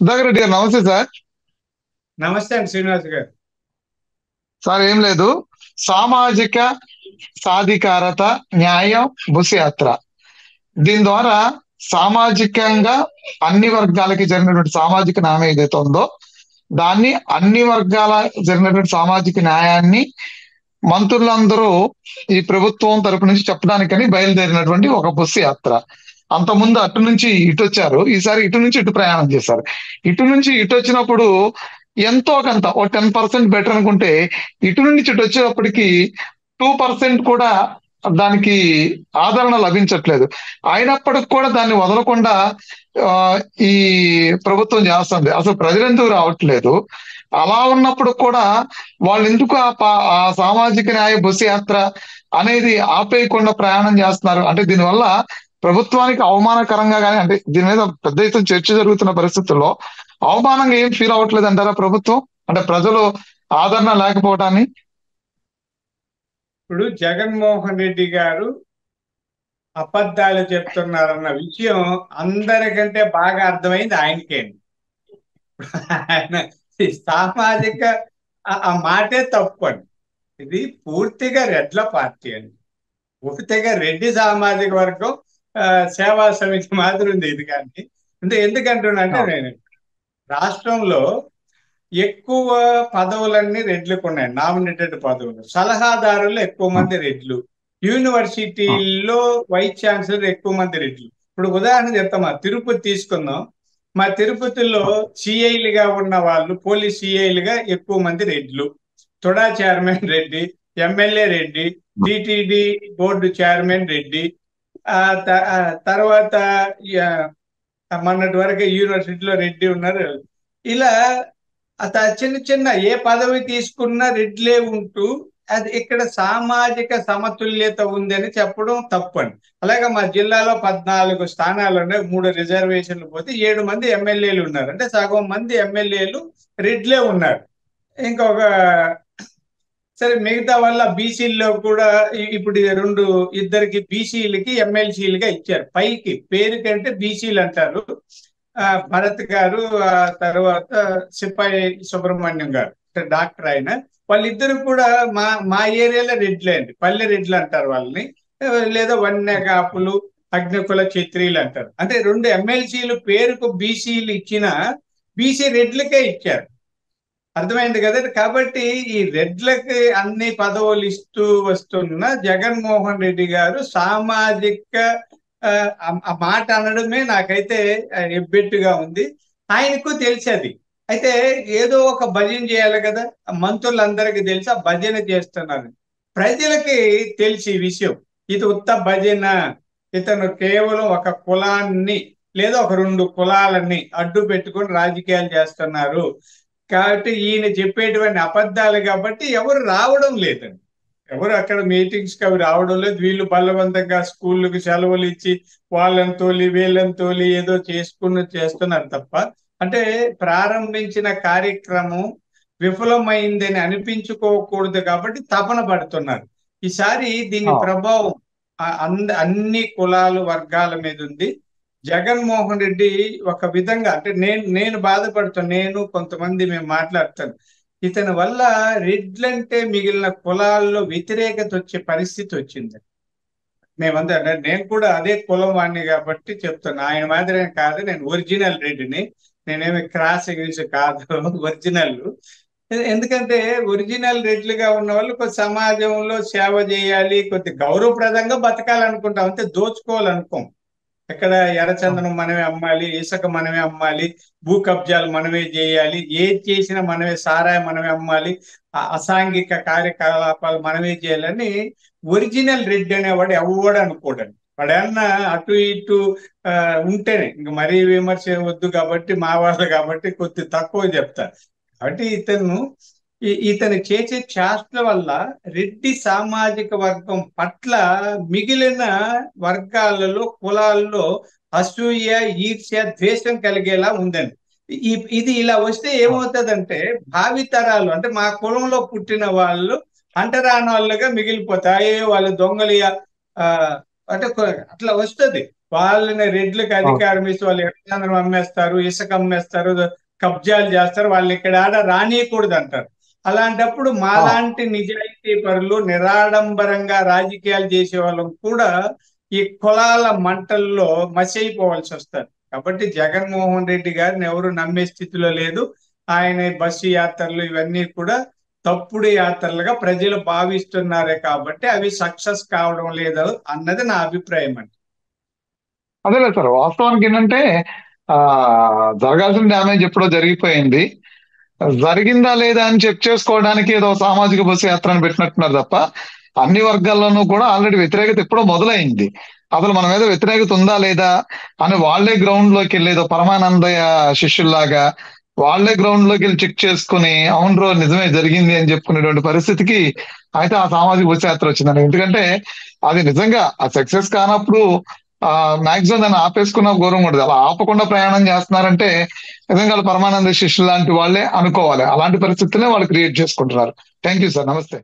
సుధాకర్ రెడ్డి గారు నమస్తే సార్. నమస్తే అండి శ్రీనివాస్ గారు. సార్ ఏం లేదు. సామాజిక సాధికారత న్యాయం బుస్ యాత్ర దీని ద్వారా సామాజికంగా అన్ని వర్గాలకి జరిగినటువంటి సామాజిక న్యాయం ఏదైతే ఉందో దాన్ని అన్ని వర్గాల జరిగినటువంటి సామాజిక న్యాయాన్ని మంత్రులందరూ ఈ ప్రభుత్వం తరపు నుంచి చెప్పడానికని బయలుదేరినటువంటి ఒక బస్సు యాత్ర అంతకుముందు అటు నుంచి ఇటు వచ్చారు. ఈసారి ఇటు నుంచి ఇటు ప్రయాణం చేశారు. ఇటు నుంచి ఇటు వచ్చినప్పుడు ఎంతో కొంత ఓ టెన్ పర్సెంట్ బెటర్ అనుకుంటే ఇటు నుంచి ఇటు వచ్చేటప్పటికి టూ పర్సెంట్ కూడా దానికి ఆదరణ లభించట్లేదు. అయినప్పటికి కూడా దాన్ని వదలకుండా ఆ, ఈ ప్రభుత్వం చేస్తుంది. అసలు ప్రజలెందుకు రావట్లేదు? అలా ఉన్నప్పుడు కూడా వాళ్ళు ఎందుకు ఆ ఆ సామాజిక న్యాయ బస్సు యాత్ర అనేది ఆపేయకుండా ప్రయాణం చేస్తున్నారు? అంటే దీనివల్ల ప్రభుత్వానికి అవమానకరంగా కానీ అంటే దీని మీద పెద్ద ఎత్తున చర్చ జరుగుతున్న పరిస్థితుల్లో అవమానంగా ఏం ఫీల్ అవ్వట్లేదు అంటారా ప్రభుత్వం? అంటే ప్రజలు ఆదరణ లేకపోవటాన్ని ఇప్పుడు జగన్మోహన్ రెడ్డి గారు అబద్ధాలు చెప్తున్నారన్న విషయం అందరికంటే బాగా అర్థమైంది ఆయనకే ఆయన సామాజిక ఆ- మాటే తప్పు అండి ఇది పూర్తిగా రెడ్ల పార్టీ అండి. పూర్తిగా రెడ్డి సామాజిక వర్గం సేవా సమితి మాదిరి ఉంది ఇది కానీ. అంటే ఎందుకంటున్నా అంటే నేను రాష్ట్రంలో ఎక్కువ పదవులన్నీ రెడ్లకు ఉన్నాయి నామినేటెడ్ పదవులు. సలహాదారులు ఎక్కువ మంది రెడ్లు. యూనివర్సిటీల్లో వైస్ ఛాన్సలర్ ఎక్కువ మంది రెడ్లు. ఇప్పుడు ఉదాహరణ చెప్తాం మా తిరుపతి తీసుకుందాం. మా తిరుపతిలో సిఐలుగా ఉన్న వాళ్ళు పోలీస్ సిఐలుగా ఎక్కువ మంది రెడ్లు. TUDA chairman Reddy MLA Reddy TTD board chairman Reddy తర్వాత మొన్నటి వరకు యూనివర్సిటీలో రెడ్డి ఉన్నారు. ఇలా అత చిన్న చిన్న ఏ పదవి తీసుకున్నా రెడ్లే ఉంటూ అది ఇక్కడ సామాజిక సమతుల్యత ఉందని చెప్పడం తప్పండి. అలాగే మా జిల్లాలో పద్నాలుగు స్థానాలు ఉన్నాయి. మూడు రిజర్వేషన్లు పోతే ఏడు మంది ఎమ్మెల్యేలు ఉన్నారు. అంటే సగం మంది ఎమ్మెల్యేలు రెడ్లే ఉన్నారు. ఇంకొక సరే మిగతా వల్ల బీసీల్లో కూడా ఇప్పుడు రెండు ఇద్దరికి బీసీలకి ఎమ్మెల్సీలుగా ఇచ్చారు. పైకి పేరు కంటే బీసీలు అంటారు. ఆ, భరత్ గారు ఆ తర్వాత సిపాయి సుబ్రహ్మణ్యం గారు అంటే డాక్టర్ ఆయన. వాళ్ళిద్దరు కూడా మా మా ఏరియాలో రెడ్లే అండి పల్లె రెడ్లు అంటారు వాళ్ళని. లేదా వన్య కాపులు అగ్నికుల క్షత్రియులు అంటారు. అంటే రెండు ఎమ్మెల్సీలు పేరుకు బీసీలు ఇచ్చిన బీసీ రెడ్లకే ఇచ్చారు. అర్థమైంది కదా? కాబట్టి ఈ రెడ్లకి అన్ని పదవులు ఇస్తూ వస్తున్న జగన్మోహన్ రెడ్డి గారు సామాజిక ఆ, మాట అనడమే నాకైతే ఎబ్బెట్టుగా ఉంది. ఆయనకు తెలిసేది. అయితే ఏదో ఒక భజన చేయాలి కదా? మంత్రులందరికీ తెలిసి? ఆ భజన చేస్తున్నారు ప్రజలకి తెలిసి ఈ విషయం. ఇది ఉత్త భజన. ఇతను కేవలం ఒక కులాన్ని లేదా ఒక రెండు కులాలని అడ్డు పెట్టుకొని రాజకీయాలు చేస్తున్నారు. కాబట్టి ఈయన చెప్పేటువంటి అబద్ధాలు కాబట్టి ఎవరు రావడం లేదండి. ఎవరు అక్కడ మీటింగ్స్కి అవి రావడం లేదు. వీళ్ళు బలవంతంగా స్కూళ్ళకి సెలవులు ఇచ్చి వాళ్ళని తోలి వీళ్ళని తోలి ఏదో చేసుకుని చేస్తున్నారు తప్ప అంటే ప్రారంభించిన కార్యక్రమం విఫలమైందని అనిపించుకోకూడదు కాబట్టి తపన పడుతున్నారు. ఈసారి దీని. ప్రభావం అంద- అన్ని కులాలు వర్గాల మీద ఉంది. జగన్మోహన్ రెడ్డి ఒక విధంగా అంటే నేను నేను బాధపడుతాను నేను కొంతమంది మేము మాట్లాడతాను. ఇతని వల్ల రెడ్లంటే మిగిలిన కులాల్లో వ్యతిరేకత వచ్చే పరిస్థితి వచ్చింది. మేమంతా నేను కూడా అదే కులం వాడిని కాబట్టి చెప్తాను ఆయన మాదిరి కాదు నేను ఒరిజినల్ రెడ్డిని. నేనేమి క్రాస్ ఇంగ్లీష్ కాదు ఒరిజినల్. ఎందుకంటే ఒరిజినల్ రెడ్లుగా ఉన్న వాళ్ళు కొద్ది సమాజంలో సేవ చేయాలి కొద్ది గౌరవప్రదంగా బతకాలనుకుంటాం. అంతే దోచుకోవాలనుకోం. ఎక్కడ ఎర్రచందనం మనమే అమ్మాలి ఇసుక మనమే అమ్మాలి భూ కబ్జాలు మనమే చేయాలి ఏది చేసినా మనమే సారాయి మనమే అమ్మాలి ఆ అసాంఘిక కార్యకలాపాలు మనమే చేయాలని ఒరిజినల్ రెడ్డి అనేవాడు ఎవడు అనుకోడండి. వాడన్నా అటు ఇటు ఉంటేనే ఇంక మరీ విమర్శ వద్దు కాబట్టి మా వాళ్ళు కాబట్టి కొద్ది తక్కువ చెప్తారు. కాబట్టి ఇతను ఇతను చేసే చేష్టల వల్ల రెడ్డి సామాజిక వర్గం పట్ల మిగిలిన వర్గాలలో కులాల్లో అసూయ ఈర్ష్య ద్వేషం కలిగేలా ఉందండి. ఈ ఇది ఇలా వస్తే ఏమవుతుందంటే భావితరాలు అంటే మా కులంలో పుట్టిన వాళ్ళు అంటరాని వాళ్ళుగా మిగిలిపోతాయి వాళ్ళ వాళ్ళు అంటే అట్లా వస్తుంది. వాళ్ళని రెడ్లకు అధికారం ఇస్తే వాళ్ళు ఎర్రచంద్రం అమ్మేస్తారు ఇసుక అమ్మేస్తారు కబ్జాలు చేస్తారు. వాళ్ళు ఇక్కడ ఆడ రానియకూడదు అంటారు అలాంటప్పుడు మాలాంటి నిజాయితీ పరులు నిరాడంబరంగా రాజకీయాలు చేసే వాళ్ళం కూడా ఈ కులాల మంటల్లో మసైపోవాల్సి వస్తారు. కాబట్టి జగన్మోహన్ రెడ్డి గారిని ఎవరు నమ్మే స్థితిలో లేదు. ఆయన బస్సు యాత్రలు ఇవన్నీ కూడా తప్పుడు యాత్రలుగా ప్రజలు భావిస్తున్నారే కాబట్టి అవి సక్సెస్ కావడం లేదు అన్నది నా అభిప్రాయం అండి. అదేలే సార్ వాస్తవానికి ఏంటంటే ఆ జరగాల్సిన డ్యామేజ్ ఎప్పుడో జరిగిపోయింది. జరిగిందా లేదా అని చెక్ చేసుకోవడానికి ఏదో సామాజిక బస్సు యాత్రను పెట్టినట్టున్నారు తప్ప అన్ని వర్గాల్లోనూ కూడా ఆల్రెడీ వ్యతిరేకత ఎప్పుడో మొదలైంది. అసలు మన మీద వ్యతిరేకత ఉందా లేదా అని వాళ్ళే గ్రౌండ్లోకి వెళ్ళేదో పరమానందయ్య శిష్యుల్లాగా వాళ్ళే గ్రౌండ్లోకి వెళ్ళి చెక్ చేసుకుని అవును రో నిజమే జరిగింది అని చెప్పుకునేటువంటి పరిస్థితికి అయితే ఆ సామాజిక బస్సు యాత్ర వచ్చిందండి. ఎందుకంటే అది నిజంగా ఆ సక్సెస్ కానప్పుడు ఆ మాక్సిమం దాన్ని ఆపేసుకున్న గౌరవం ఉండదు. అలా ఆపకుండా ప్రయాణం చేస్తున్నారంటే నిజంగా పరమానంద శిష్యులు లాంటి వాళ్ళే అనుకోవాలి. అలాంటి పరిస్థితులే వాళ్ళు క్రియేట్ చేసుకుంటున్నారు. థ్యాంక్ యూ సార్ నమస్తే.